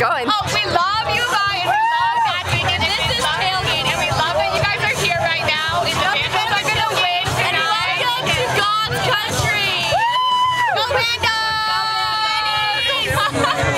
going. Oh, we love you guys. We love Patrick. And this is tailgating, And we love that you guys are here right now. And the Vandals are going to win tonight. And welcome to God's country. Go Vandals!